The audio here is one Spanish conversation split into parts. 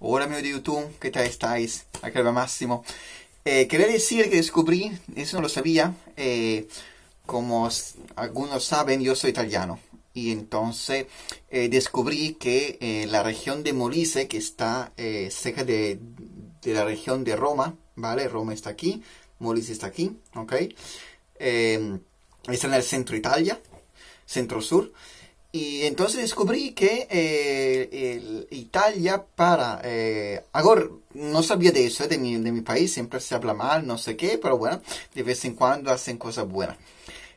Hola amigo de YouTube, ¿qué tal estáis? Acá va Máximo. Eh, quería decir que descubrí, eso no lo sabía, eh, como algunos saben, yo soy italiano. Y entonces eh, descubrí que la región de Molise, que está cerca de, de, la región de Roma, ¿vale? Roma está aquí, Molise está aquí, ¿ok? está en el centro Italia, centro-sur. Y entonces descubrí que eh, Italia para... Eh, ahora, no sabía de eso, de mi, de mi país, siempre se habla mal, no sé qué, pero bueno, de vez en cuando hacen cosas buenas.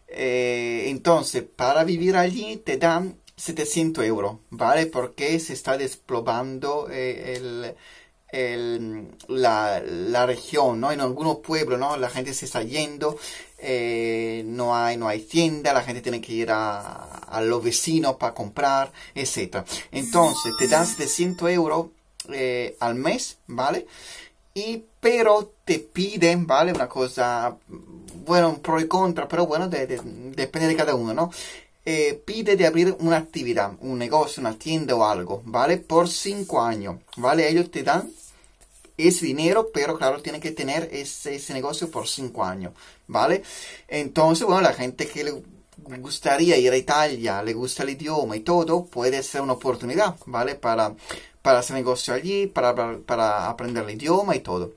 Eh, entonces, para vivir allí te dan 700 euros, ¿vale? Porque se está desplomando el, la, la, región, ¿no? En algunos pueblos, ¿no? La gente se está yendo, eh, no, hay, no hay tienda, la gente tiene que ir a, los vecinos para comprar, etc. Entonces, te dan 700 euros eh, al mes, ¿vale? Y, pero te piden, ¿vale? Una cosa, bueno, un pro y contra, pero bueno, depende de cada uno, ¿no? Eh, pide de abrir una actividad, un negocio, una tienda o algo, ¿vale? Por 5 años, ¿vale? Ellos te dan ese dinero, pero claro, tiene que tener ese, ese negocio por cinco años, ¿vale? Entonces, bueno, la gente que le gustaría ir a Italia, le gusta el idioma y todo, puede ser una oportunidad, ¿vale? Para, para hacer negocio allí, para, para, aprender el idioma y todo.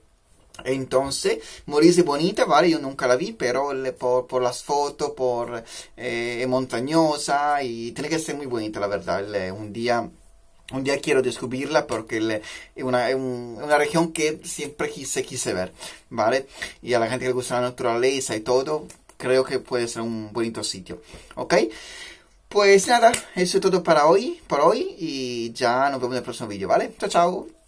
Entonces, Morise bonita, ¿vale? Yo nunca la vi, pero por, por las fotos, por eh, montañosa y tiene que ser muy bonita, la verdad. un día un día quiero descubrirla porque es una, una, región que siempre quise, quise ver, ¿vale? Y a la gente que le gusta la naturaleza y todo, creo que puede ser un bonito sitio, ¿ok? Pues nada, eso es todo para hoy, por hoy, y ya nos vemos en el próximo vídeo, ¿vale? Chao, chao.